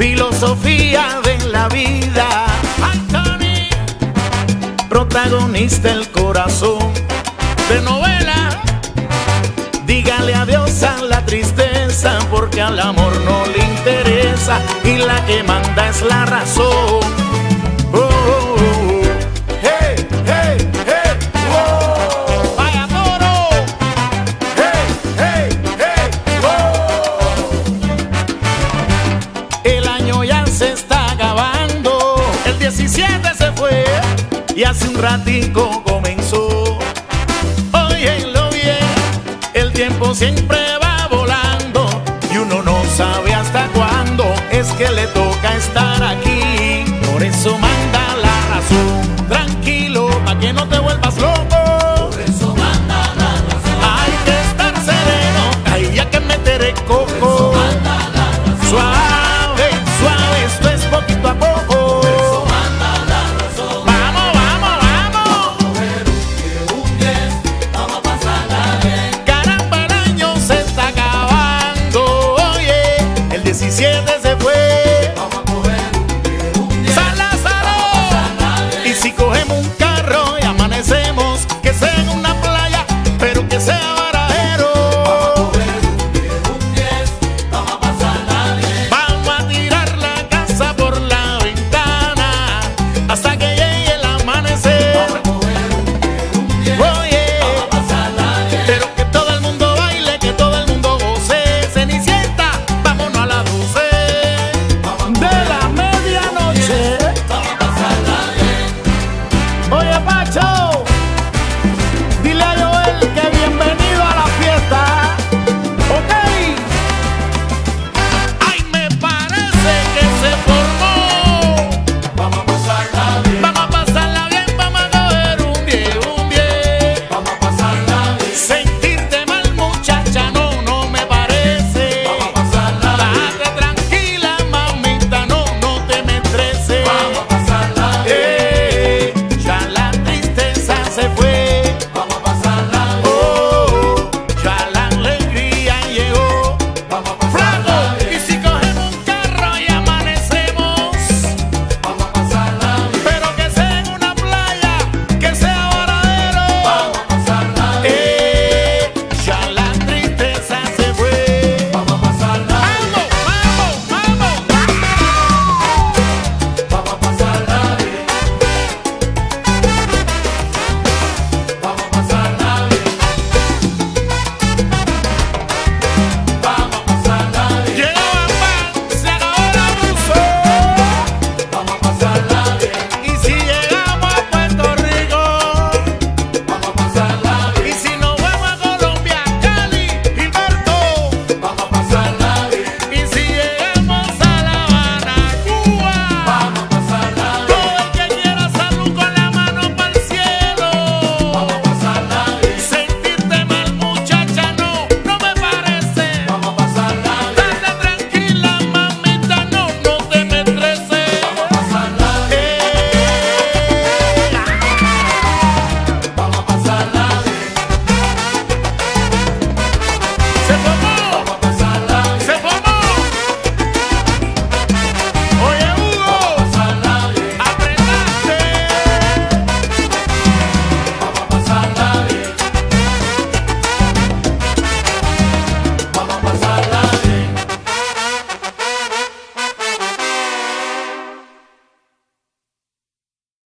fantasía de la vida. Anthony, protagonista el corazón de novela. Dígale adiós a la tristeza porque al amor no le interesa y la que manda es la razón. y hace un ratico comenzó. Óyelo bien, el tiempo siempre va volando y uno no sabe hasta cuándo es que le toca estar aquí. Por eso manda la razón, tranquilo, para que no te vuelvas loco.